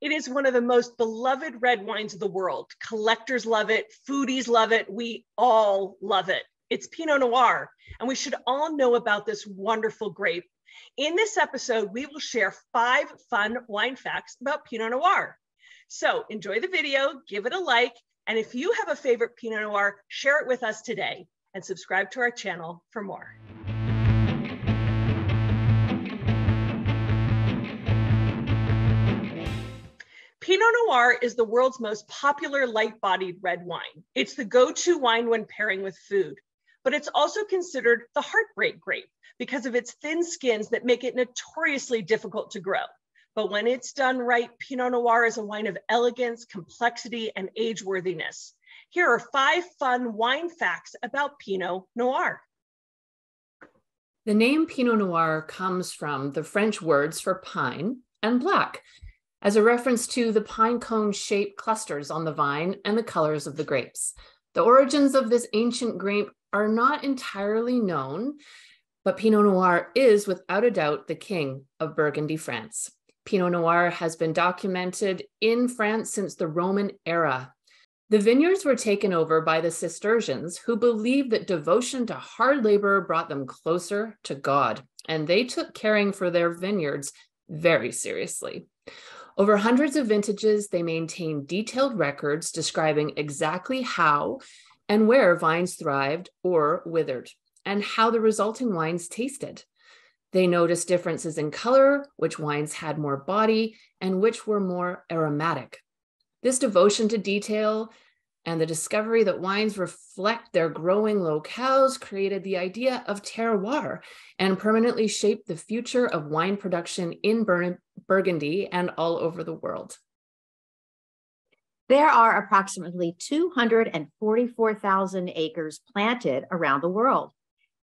It is one of the most beloved red wines of the world. Collectors love it, foodies love it, we all love it. It's Pinot Noir, and we should all know about this wonderful grape. In this episode, we will share five fun wine facts about Pinot Noir. So enjoy the video, give it a like, and if you have a favorite Pinot Noir, share it with us today and subscribe to our channel for more. Pinot Noir is the world's most popular light bodied red wine. It's the go to wine when pairing with food, but it's also considered the heartbreak grape because of its thin skins that make it notoriously difficult to grow. But when it's done right, Pinot Noir is a wine of elegance, complexity, and age worthiness. Here are five fun wine facts about Pinot Noir. The name Pinot Noir comes from the French words for pine and black, as a reference to the pine cone shaped clusters on the vine and the colors of the grapes. The origins of this ancient grape are not entirely known, but Pinot Noir is without a doubt the king of Burgundy, France. Pinot Noir has been documented in France since the Roman era. The vineyards were taken over by the Cistercians, who believed that devotion to hard labor brought them closer to God, and they took caring for their vineyards very seriously. Over hundreds of vintages, they maintain detailed records describing exactly how and where vines thrived or withered, and how the resulting wines tasted. They noticed differences in color, which wines had more body, and which were more aromatic. This devotion to detail and the discovery that wines reflect their growing locales created the idea of terroir and permanently shaped the future of wine production in Bur- Burgundy and all over the world. There are approximately 244,000 acres planted around the world.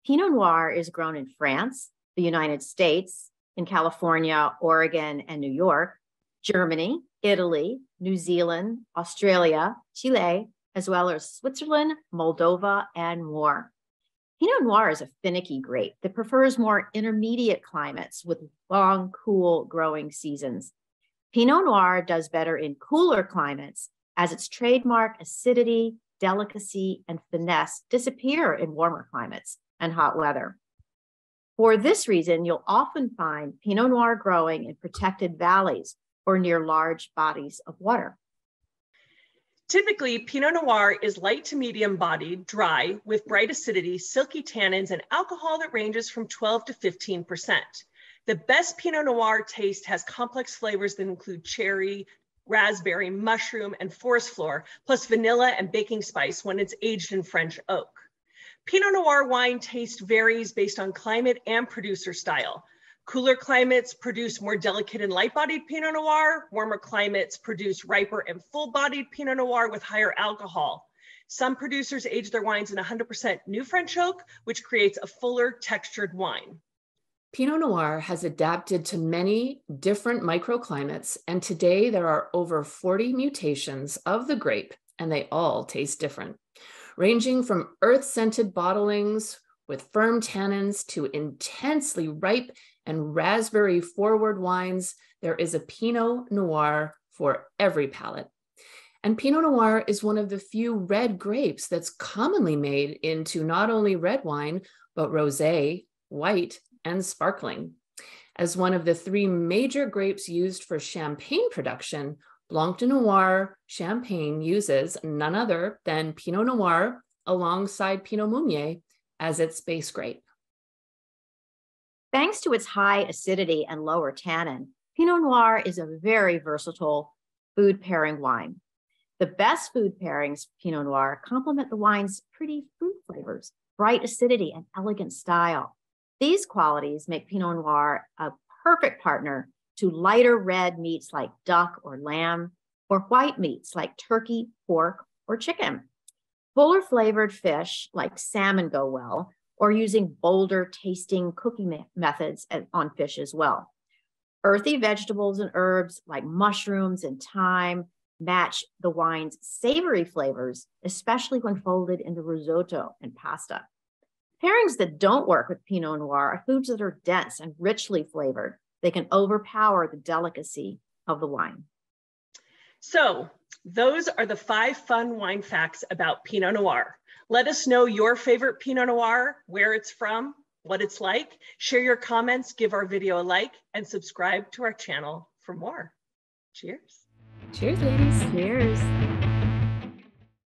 Pinot Noir is grown in France, the United States, in California, Oregon, and New York, Germany, Italy, New Zealand, Australia, Chile, as well as Switzerland, Moldova, and more. Pinot Noir is a finicky grape that prefers more intermediate climates with long, cool growing seasons. Pinot Noir does better in cooler climates as its trademark acidity, delicacy, and finesse disappear in warmer climates and hot weather. For this reason, you'll often find Pinot Noir growing in protected valleys or near large bodies of water. Typically, Pinot Noir is light to medium bodied, dry, with bright acidity, silky tannins, and alcohol that ranges from 12 to 15%. The best Pinot Noir taste has complex flavors that include cherry, raspberry, mushroom, and forest floor, plus vanilla and baking spice when it's aged in French oak. Pinot Noir wine taste varies based on climate and producer style. Cooler climates produce more delicate and light-bodied Pinot Noir. Warmer climates produce riper and full-bodied Pinot Noir with higher alcohol. Some producers age their wines in 100% new French oak, which creates a fuller textured wine. Pinot Noir has adapted to many different microclimates, and today there are over 40 mutations of the grape, and they all taste different ranging from earth scented bottlings with firm tannins to intensely ripe and raspberry forward wines. There is a Pinot Noir for every palate. And Pinot Noir is one of the few red grapes that's commonly made into not only red wine, but rosé, white, and sparkling. As one of the three major grapes used for champagne production, Blanc de Noir Champagne uses none other than Pinot Noir alongside Pinot Meunier as its base grape. Thanks to its high acidity and lower tannin, Pinot Noir is a very versatile food pairing wine. The best food pairings, Pinot Noir, complement the wine's pretty fruit flavors, bright acidity, and elegant style. These qualities make Pinot Noir a perfect partner to lighter red meats like duck or lamb, or white meats like turkey, pork, or chicken. Fuller flavored fish like salmon go well, or using bolder tasting cooking methods on fish as well. Earthy vegetables and herbs like mushrooms and thyme match the wine's savory flavors, especially when folded into risotto and pasta. Pairings that don't work with Pinot Noir are foods that are dense and richly flavored, they can overpower the delicacy of the wine. So those are the five fun wine facts about Pinot Noir. Let us know your favorite Pinot Noir, where it's from, what it's like. Share your comments, give our video a like, and subscribe to our channel for more. Cheers. Cheers, ladies. Cheers.